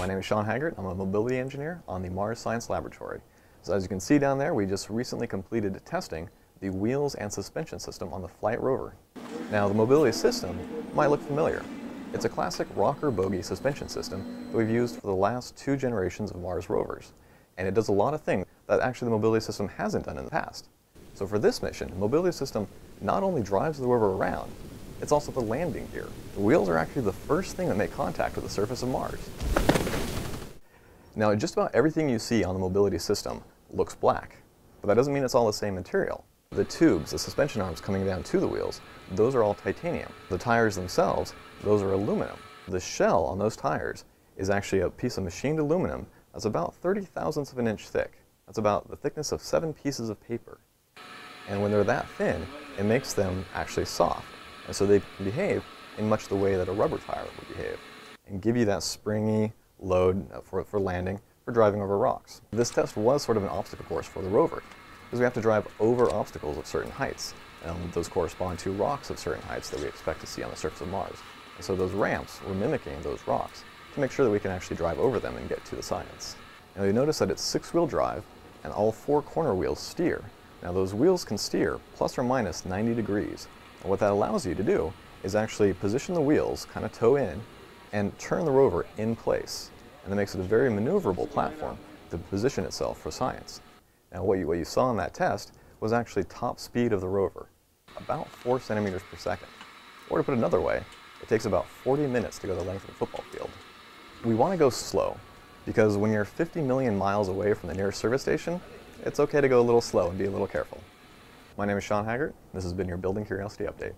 My name is Sean Haggart. I'm a mobility engineer on the Mars Science Laboratory. So as you can see down there, we just recently completed testing the wheels and suspension system on the Flight rover. Now the mobility system might look familiar. It's a classic rocker bogie suspension system that we've used for the last two generations of Mars rovers. And it does a lot of things that actually the mobility system hasn't done in the past. So for this mission, the mobility system not only drives the rover around, it's also the landing gear. The wheels are actually the first thing that make contact with the surface of Mars. Now, just about everything you see on the mobility system looks black, but that doesn't mean it's all the same material. The tubes, the suspension arms coming down to the wheels, those are all titanium. The tires themselves, those are aluminum. The shell on those tires is actually a piece of machined aluminum that's about 30 thousandths of an inch thick. That's about the thickness of seven pieces of paper. And when they're that thin, it makes them actually soft. And so they behave in much the way that a rubber tire would behave and give you that springy load uh, for, for landing for driving over rocks. This test was sort of an obstacle course for the rover because we have to drive over obstacles of certain heights. And those correspond to rocks of certain heights that we expect to see on the surface of Mars. And so those ramps were mimicking those rocks to make sure that we can actually drive over them and get to the science. Now you notice that it's six-wheel drive and all four corner wheels steer. Now those wheels can steer plus or minus 90 degrees. And what that allows you to do is actually position the wheels, kind of toe in, and turn the rover in place. And that makes it a very maneuverable platform to position itself for science. Now what you, what you saw in that test was actually top speed of the rover, about 4 centimeters per second. Or to put it another way, it takes about 40 minutes to go the length of a football field. We want to go slow, because when you're 50 million miles away from the nearest service station, it's okay to go a little slow and be a little careful. My name is Sean Haggart. This has been your Building Curiosity Update.